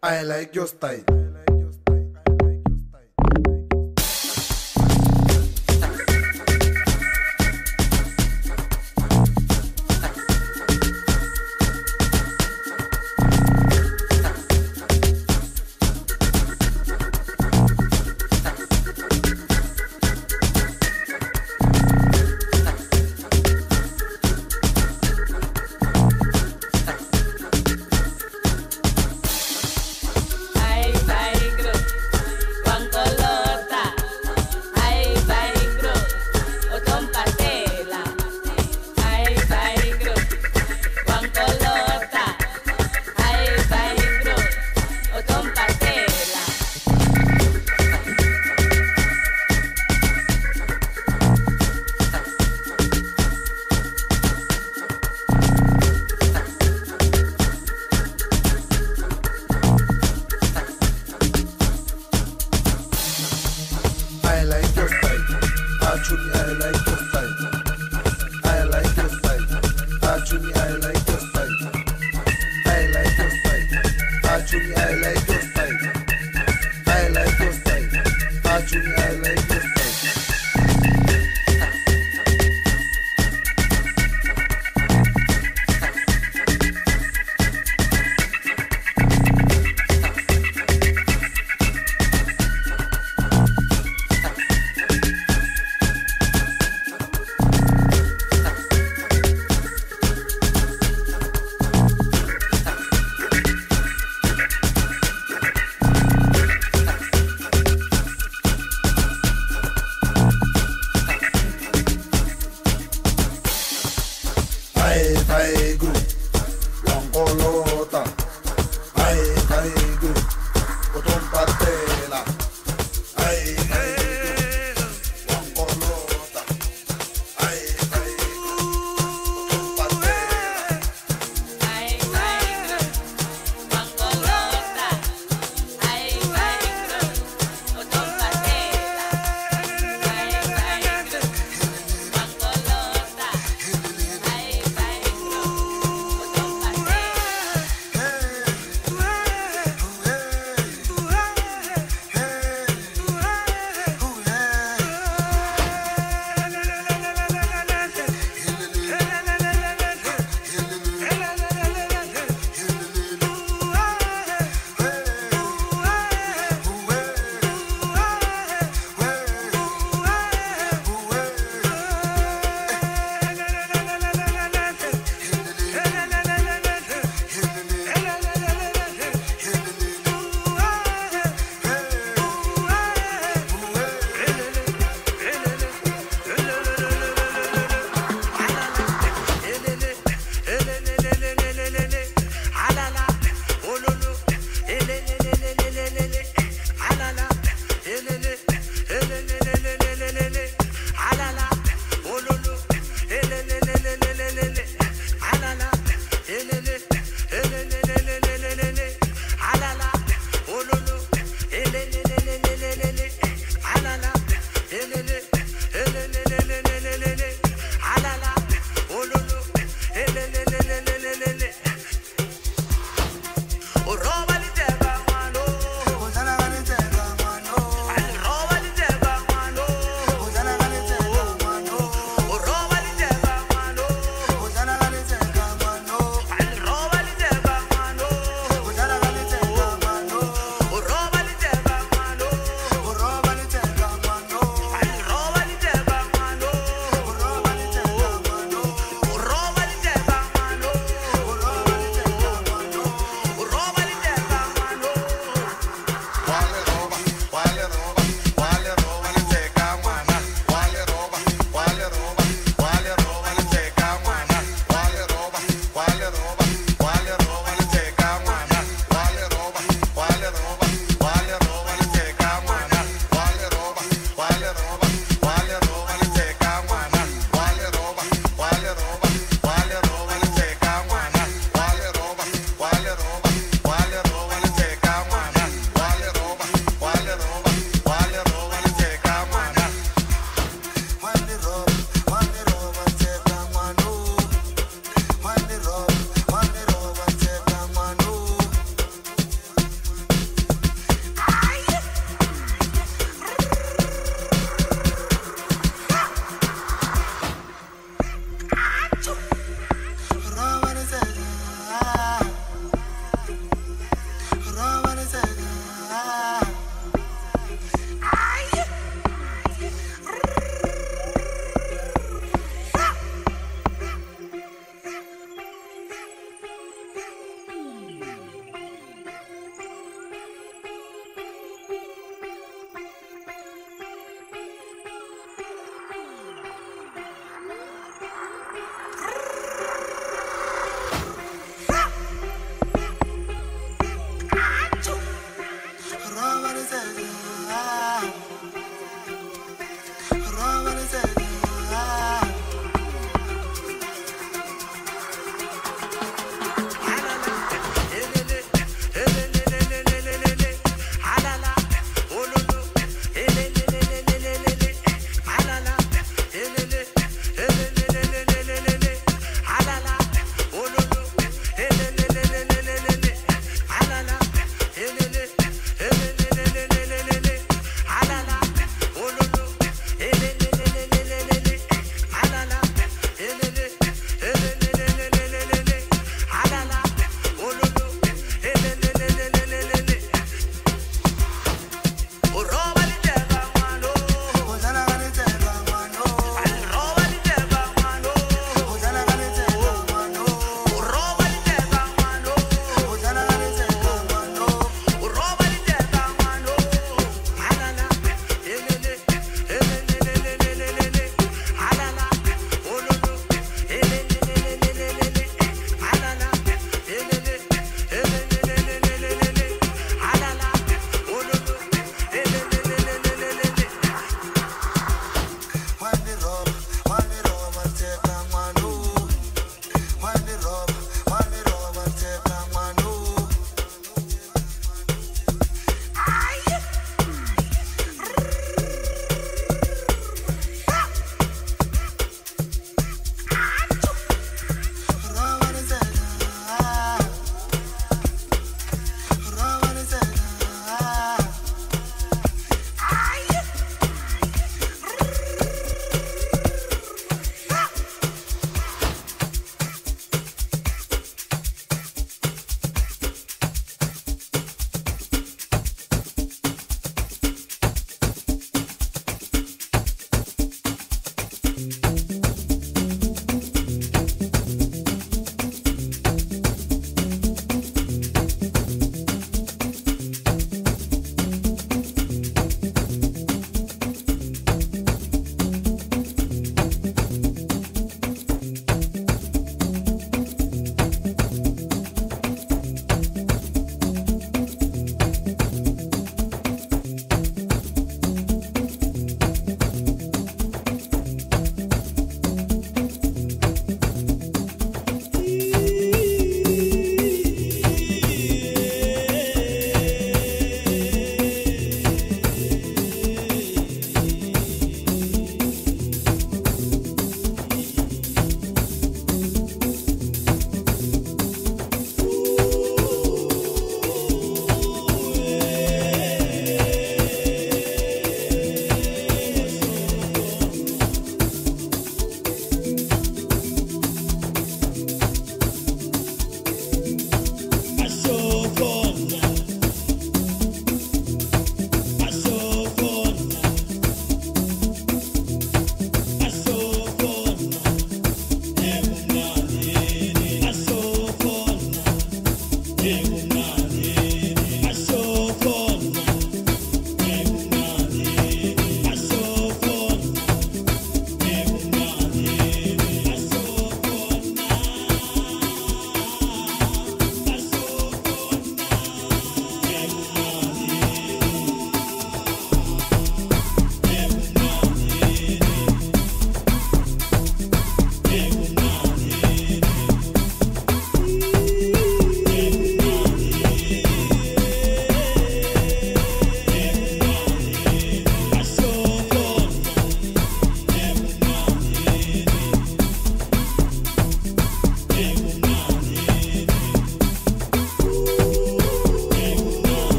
I like your style.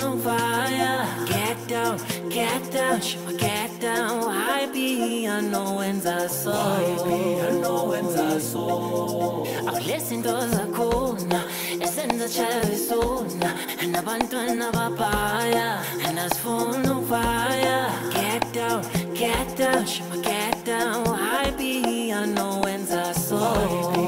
on fire. Get down, get down, get down. I be a knowing the soul. I be a knowing the soul. I listen into the corner. Send the child soon, and abandon our fire, and us full of fire. Get down, get down, get down. I be unknown, and I saw.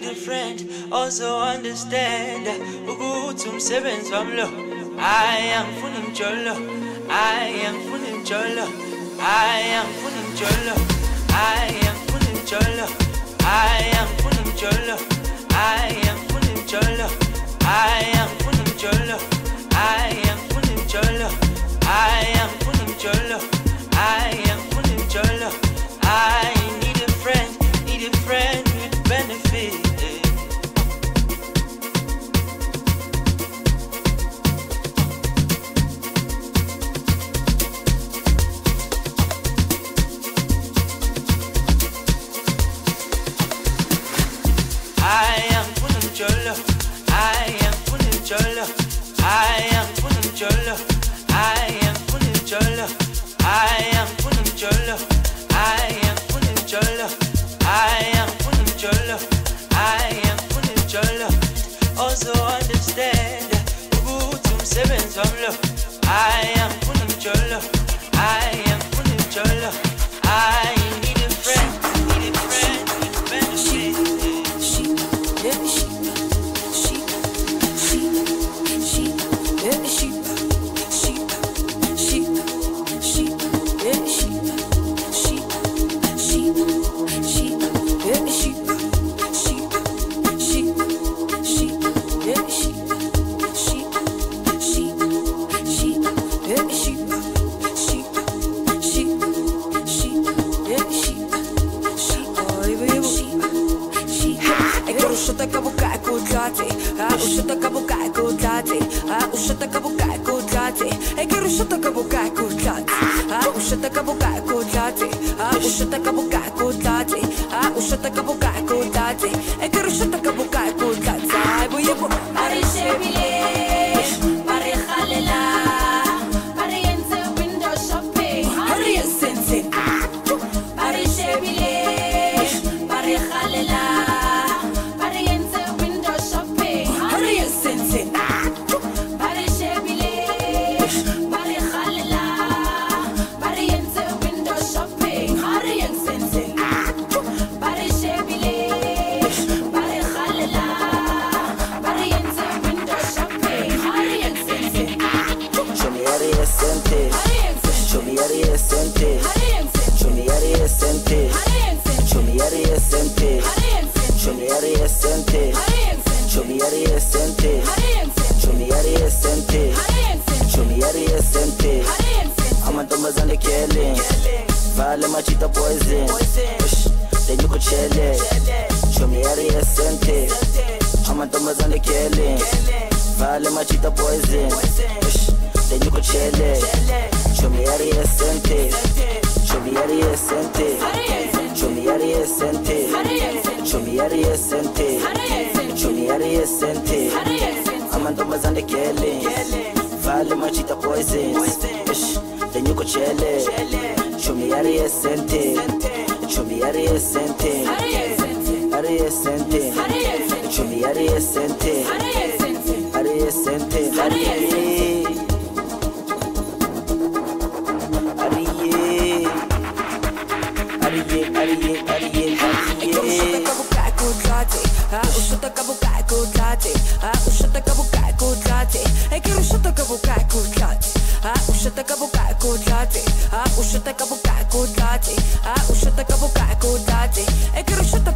Need a friend also understand ukuthi umsebenzi wami lo hayi angifuni imjolo hayi angifuni imjolo hayi angifuni imjolo hayi angifuni imjolo hayi angifuni imjolo hayi angifuni imjolo hayi angifuni imjolo hayi angifuni imjolo hayi angifuni imjolo hayi 不是 же Show me area ascended. Amantombazane killing. Vale machita poison. Then you go chele. Show me area ascended. Show me area ascended. Show me area ascended. Show me area ascended. Show me area ascended. Amantombazane killing. Vale machita poison. Then you go chele. Show me area ascended. Chumi yari esente Yari esente Chumi yari esente Yari esente Yari Ariye Ariye Ariye Ariye Ariye А уж это кабу кайку длати, а уж это кабу кайку длати, эки уж это кабу кайку длати, а уж это кабу кайку Ah, ushta kabu kaku dati. Ah, ushta kabu kaku dati. Ek rushta.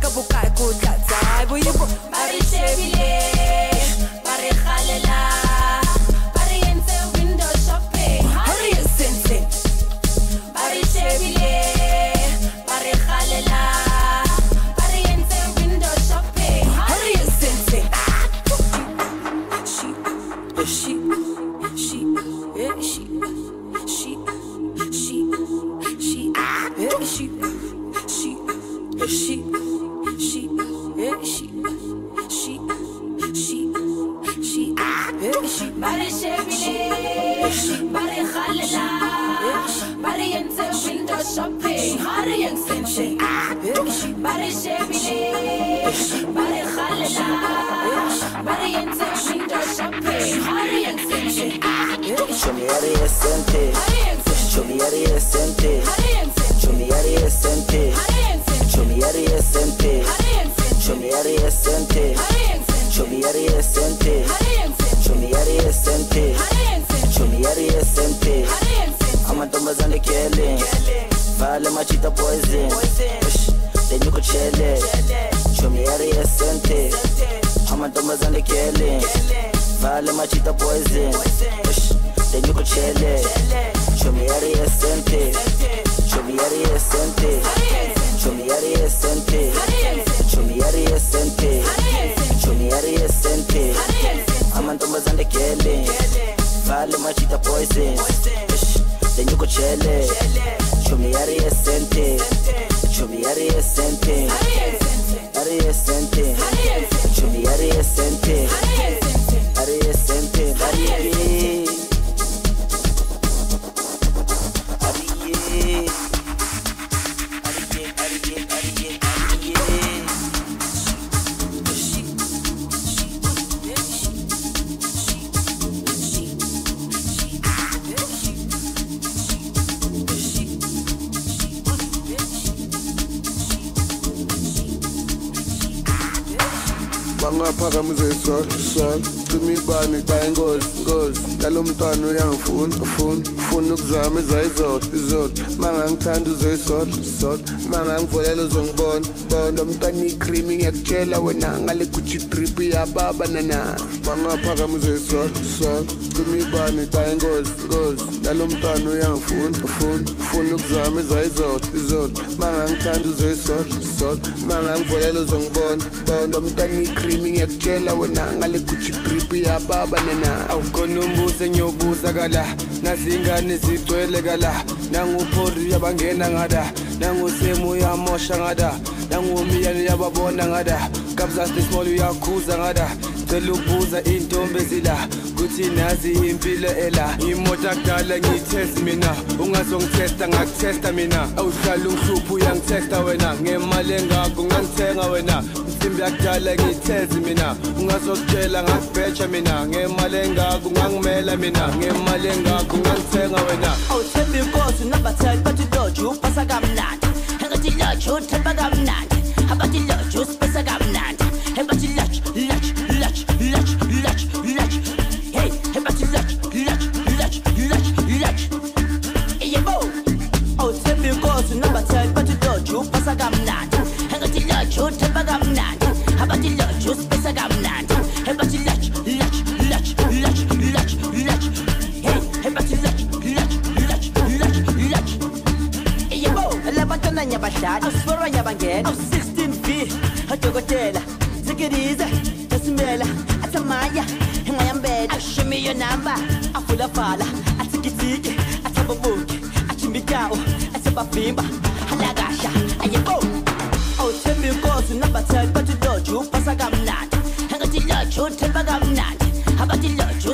ngaphakamisa isol sol cima ibani ngibaya ingoli ngoli. Ngalo mntwana uyangifuna ufuna ufuna ukuzama ezayizoda izoda mangangithanda uzoyisoda zona mama ngivolelo uzongibona bona umntwana icream ngiyakutshela wena ngalekuthi trip yababa nana. Bangaphakama uzoyizona sona cima ibani daya ingozi ngozi nalo mntwana uyangifuna ufuna ufuna ukuzama izayizoda izoda mangangithanda uzoyizona sona mangangivolelo uzongibona bona umntwana icream ngiyakutshela wena ngalekuthi trip yababa nana. Awukhona umbuzo engiyobuza kala. Nazingane zigcwele kala. Nanguphori uyabangena ngada. Nangusemu uyamosha ngada. Nangumiyane uyababona ngada. Kabzas small uyakhuza ngada. Cela ukubuza intombi ezila. Kuthi nazi impilo ela. Imoto akudala ngiyithest mina. Ungazongithesta ngakuthesta mina. Awuhlala ungihlupha uyangithesta wena. Ngemali engakho ungangithenga wena. insimbi yakudala ngithezi mina. Ungazokutshela ngakubheja mina. Ngemali engako ungangimela mina. Ngemali engako ungangithenga wena. Awuthembi inkosi numbertek loje upasa kamnandi engathi loje uthemba kamnandi abathi loje kamnandi hey yebo awuthembi inkosi loje kamnandi engathi loje uthemba kamnandi abanye abangena. Awu-16 b adokotela sikirize esimbela athamaya engwayambela ashimiyo namba afulafala atikitike athaboboke achimbikawo asebavimba alakasha ayebo awuthembi inkosi nabathathu bathi loju uphasa kamnandi. Engathi loju uthemba kamnandi. Abathi loju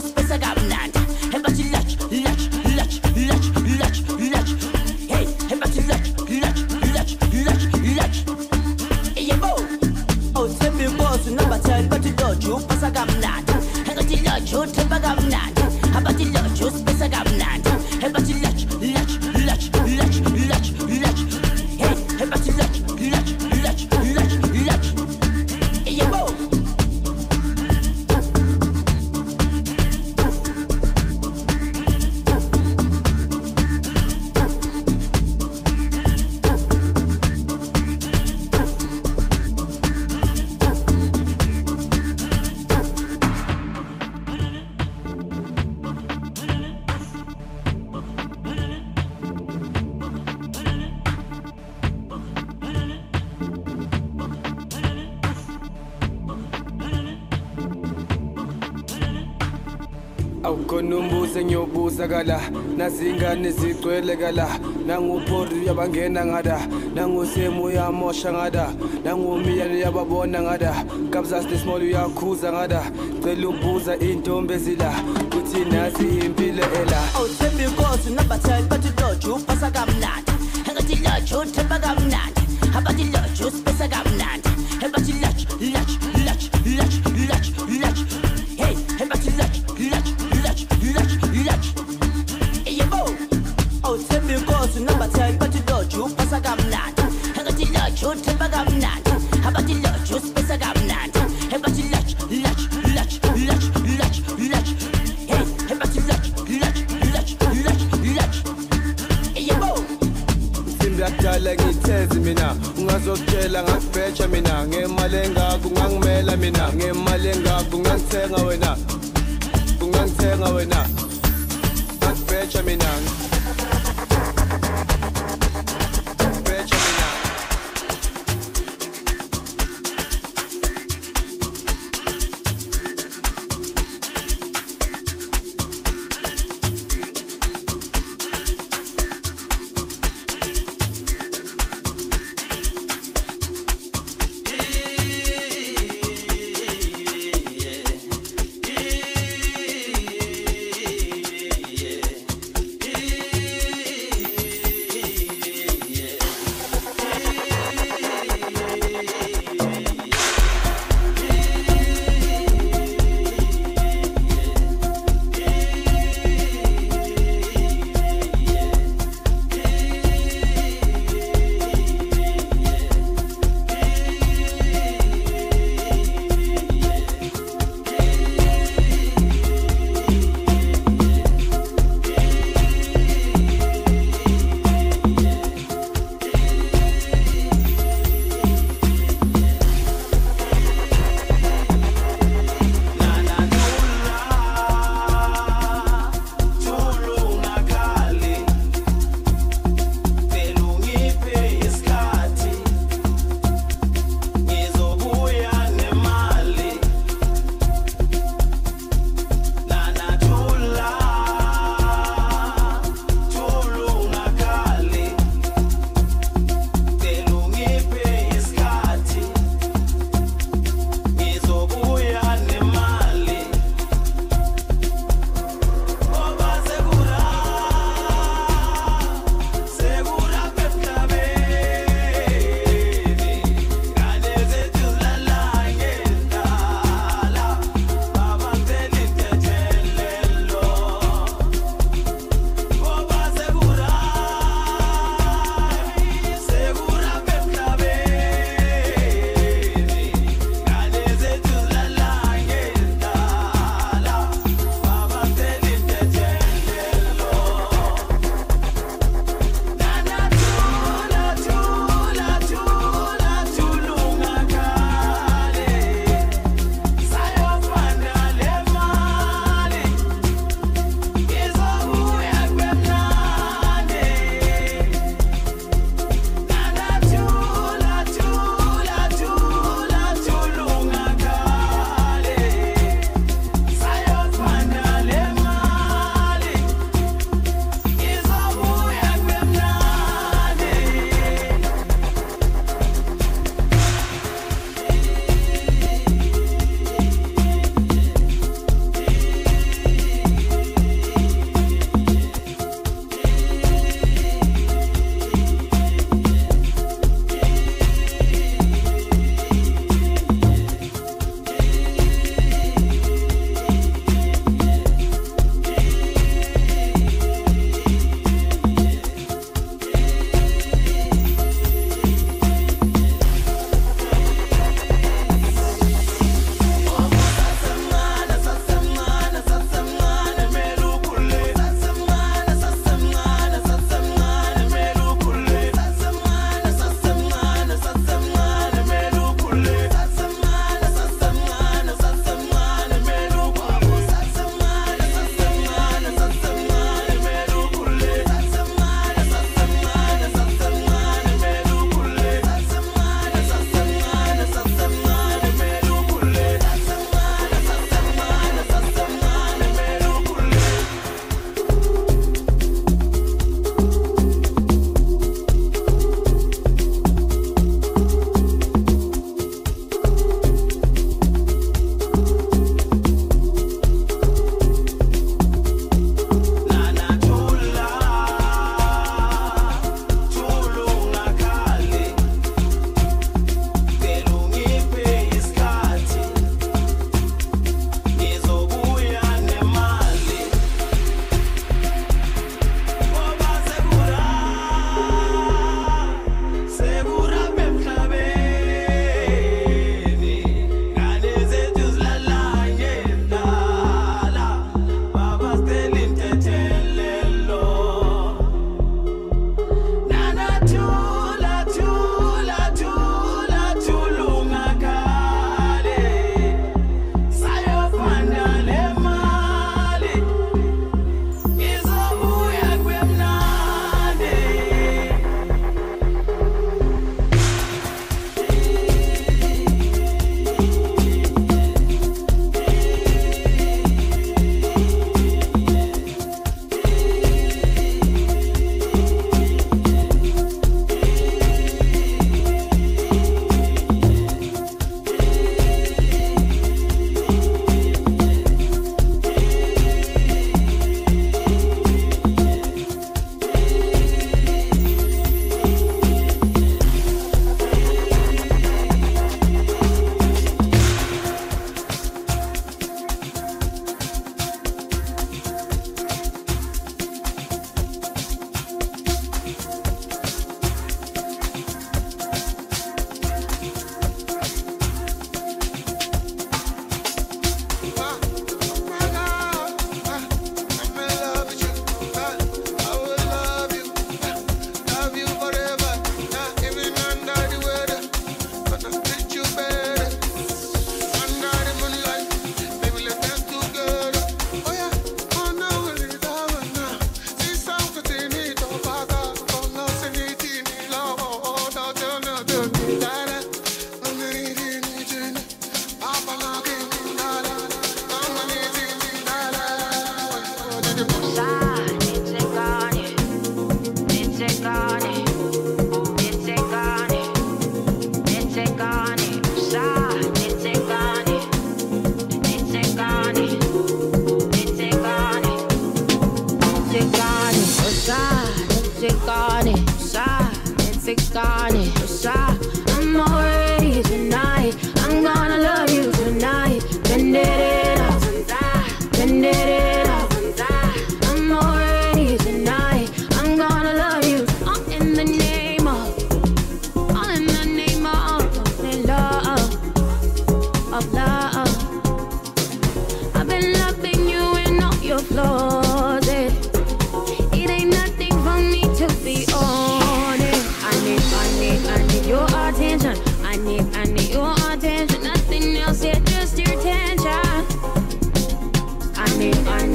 kala nazingane zigcwele kala. Nanguphori uyabangena ngada. Nangusemu uyamosha ngada. Nangumiyane uyababona ngada. Kabzas small uyakhuza ngada. Cela ukubuza intombi ezila. Kuthi nazi impilo ela. Awuthemba inkosi nabatheli bathi loju upasa kamnandi. Engathi abathi lotsho uthemba kamnandi. Abathi lotsho usipesa kamnandi.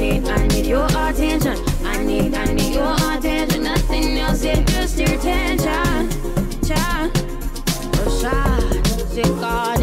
need, I need your attention. I need, I need your attention. Nothing else, it's just your attention. Cha, cha,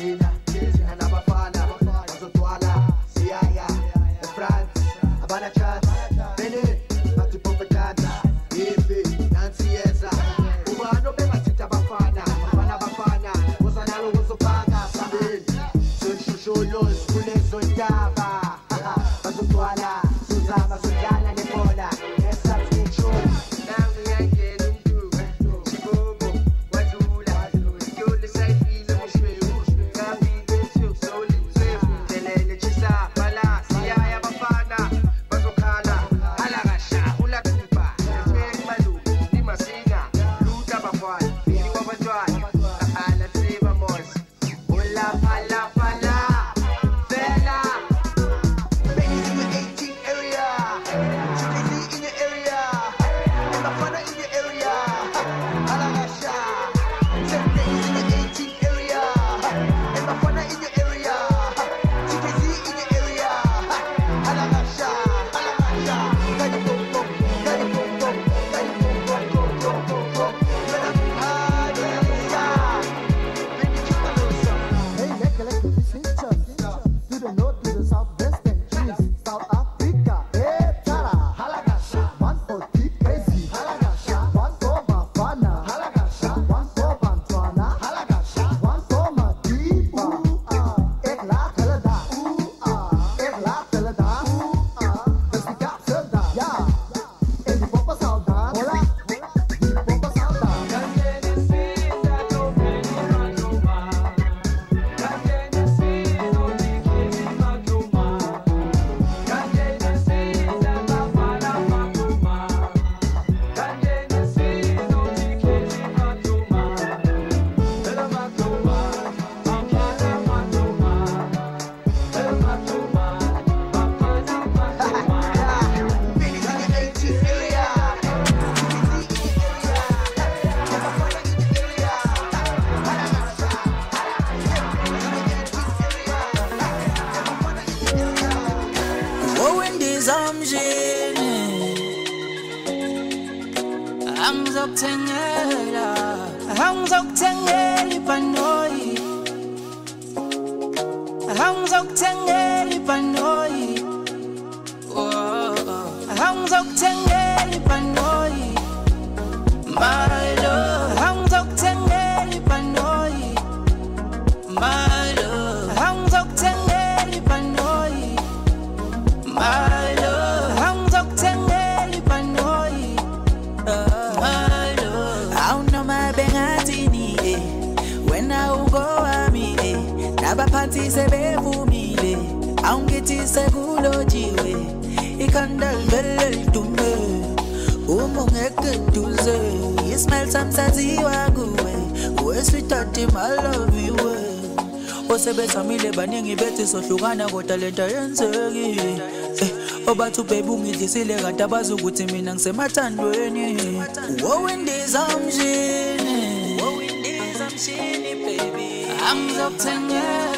ngizamshini nabaphansi sebevumile awungithi sekulotshiwe. Ikhanda livele lidume uma ungeke duze ismail sami saziwa kuwe. Wesithathe maloviwe osebethamile baningi bethi sohlukana kodwa lento yenzeki eh, obathi ubhebe ungidlisile kanti abazi ukuthi mina ngisemathandweni. Wowindizamshini wowindizamshini baby angizokuthengela angizokuthengela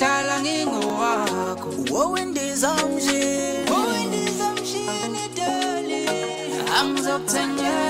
yohlala ngingowakho. Wowendizamshini wowendizamshini dali angizokuthengela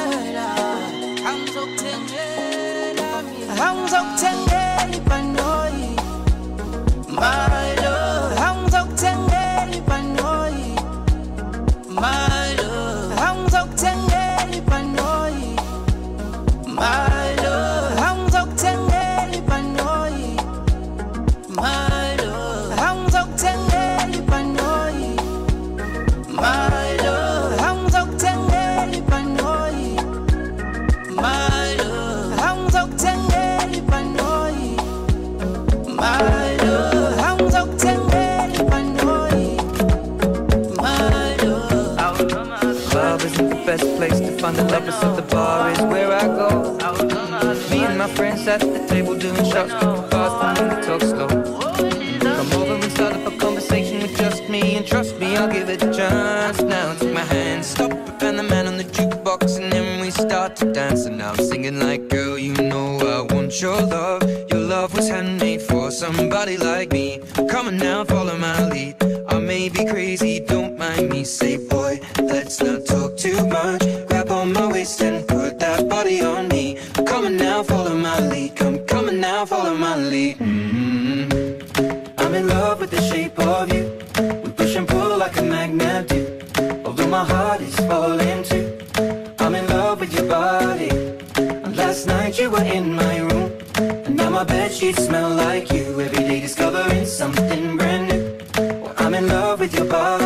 the lovers, so the bar is where I go. Me and my friends at the table doing shots, tripping fast and we talk slow. Come over and start up a conversation with just me, and trust me, I'll give it a chance. Now take my hand, stop Van the Man on the jukebox, and then we start to dance. And now I'm singing like, girl, you know I want your love. Your love was handmade for somebody like me. Come on now, follow my lead. I may be crazy, my heart is falling too. I'm in love with your body. And last night you were in my room. And now my bed sheets smell like you. Every day discovering something brand new. Well, I'm in love with your body.